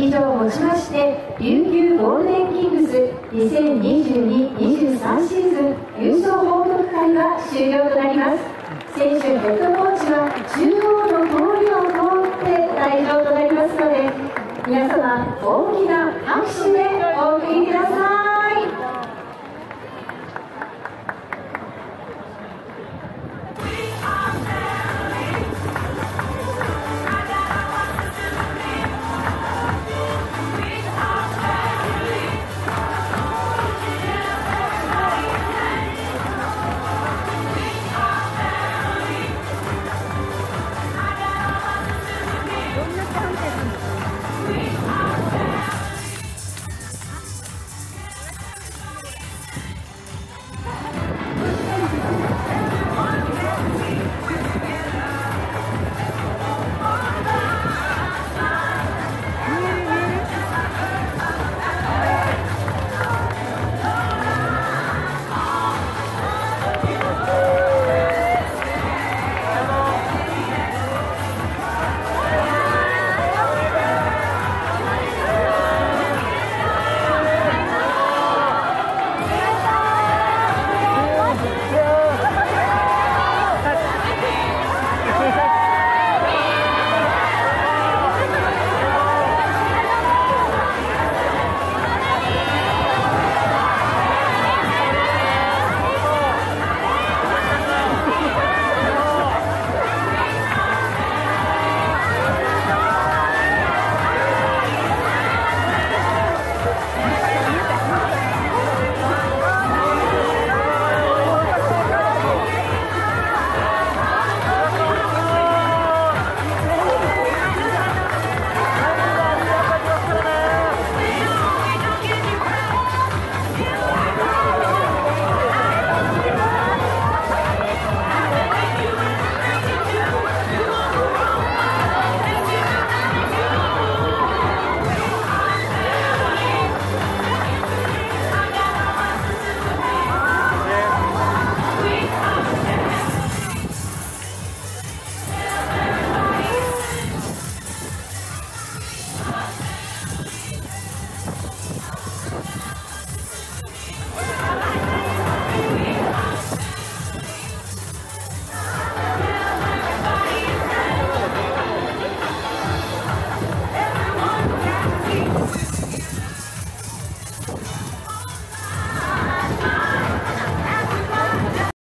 以上をもちまして琉球ゴールデンキングス2022-23シーズン優勝報告会が終了となります。選手ヘッドコーチは中央の通りを通って退場となりますので皆様大きな拍手でお送りください。